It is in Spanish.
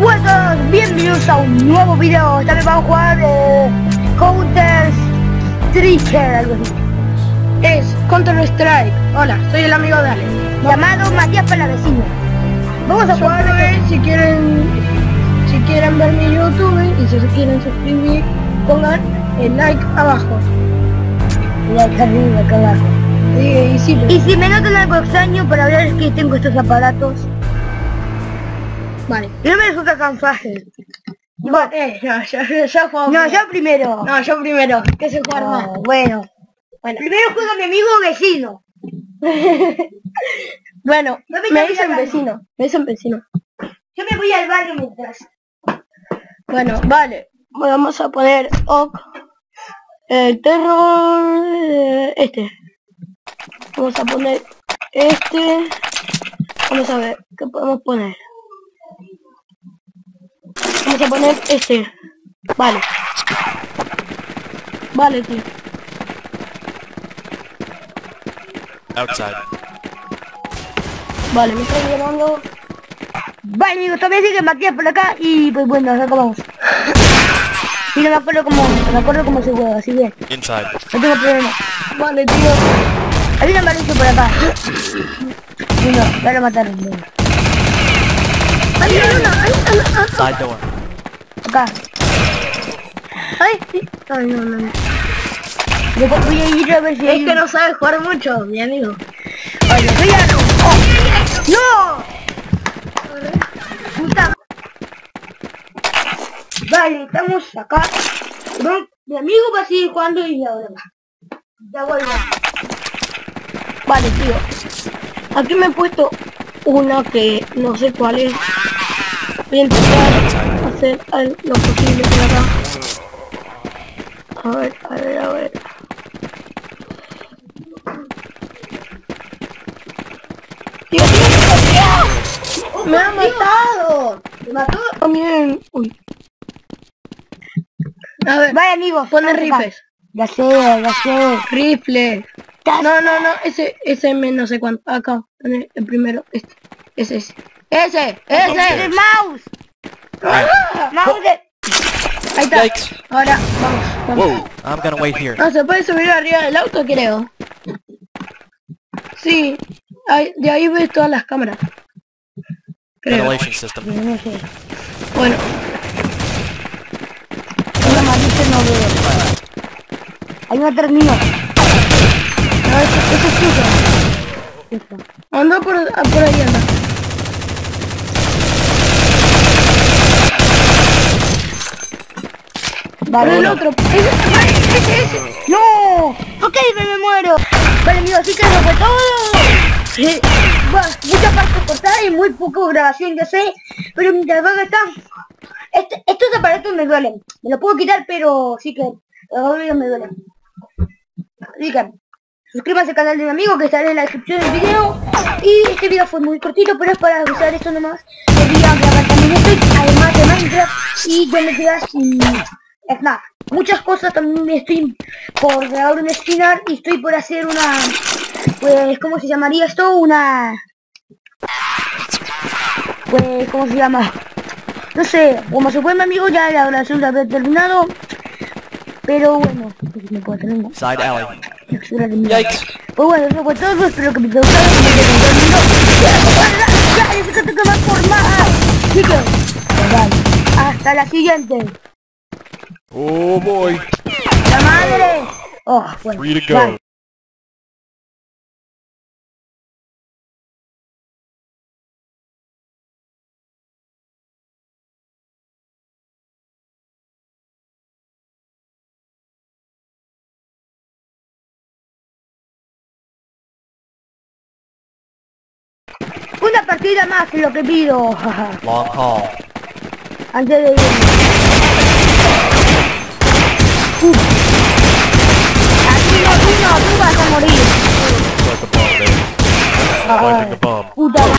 Buenas, bienvenidos a un nuevo video. Vez vamos a jugar eh, Counter Strike, algo así. Es Counter Strike. Hola, soy el amigo de Ale. Llamado Matías Palavecino. Vamos a jugar Solo eh, si quieren si quieren ver mi YouTube y si se quieren suscribir, pongan el like abajo. like arriba, acá abajo. Y, y sí, Y si me notan algo extraño para hablar es que tengo estos aparatos. vale. No me resulta tan fácil. Bueno, eh, no, yo, yo, yo juego No, primero. yo primero. No, yo primero. ¿Qué se más? No, bueno. Bueno, Primero juega mi amigo vecino. bueno No me me dicen vecino. Me dicen vecino. Yo me voy al barrio mientras. Bueno, vale. Vamos a poner OK. El terror. eh, este. Vamos a poner este. Vamos a ver, ¿qué podemos poner? Vamos a poner este. Vale. Vale, tío. Outside. Vale, me estoy llamando. Vale amigos, también sigue Matías por acá y pues bueno, acá vamos. Y no me acuerdo cómo, no me acuerdo cómo se juega, así que Inside. no tengo problema. Vale, tío. Hay un amarillo por acá. Y no, ya lo mataron. hay ay, Side door. Acá. ay, sí. Ay, no, no, no. Yo voy a ir a ver si Es que no sabes jugar mucho, mi amigo. Oye, a- ¡Oh! ¡No! Vale, estamos acá. No, mi amigo va a seguir jugando y ahora va. Ya vuelvo. Vale, tío. Aquí me he puesto una que no sé cuál es. Voy a intentar hacer lo posible por acá. A ver, a ver, a ver. ¡Tío, tío, tío! ¡Me ha matado! ¿Me mató? También. Uy. A ver, Vale, amigos. pone rifles. Ya sé, ya sé. Rifle. No, no, no, ese, ese me no sé cuánto. Acá, pone el primero. Este. Ese, ese. Ese, ¡Ese es ese. el mouse! ¡Mouse de... Ahí está. Yikes. Ahora, vamos. vamos. Whoa. I'm gonna wait here. No, se puede subir arriba del auto, creo. Sí. Ahí- de ahí ves todas las cámaras. Creo. Bueno, Amarillo no veo. Hay una termina. no, eso, es tuyo. Anda por, ah, por ahí, anda. Vale, el otro. ¡No! Ok, me, muero. Vale, amigos, así que eso fue todo. Mucha parte cortada y muy poco grabación, yo sé. Pero mientras van están... Este, estos aparatos me duelen. Me los puedo quitar, pero sí que los me duelen. Así que suscríbanse al canal de mi amigo que estará en la descripción del video. Y este video fue muy cortito, pero es para usar esto nomás. Quería grabar también esto, y además de Minecraft. Y yo me quedé sin Snap. Muchas cosas también estoy por grabar un espinar y estoy por hacer una... Pues, ¿cómo se llamaría esto? Una... Pues, ¿cómo se llama? No sé, como se fue mi amigo ya la grabación la había terminado. Pero bueno, me puedo. Side alley. Yikes. Pues bueno, eso fue todo, espero que me haya gustado. Ya, que más por más. Chicos, pues vale, hasta la siguiente. Oh boy. ¡La madre! Oh, bueno, Free to go. bye. Una partida más es lo que pido. Antes de irme.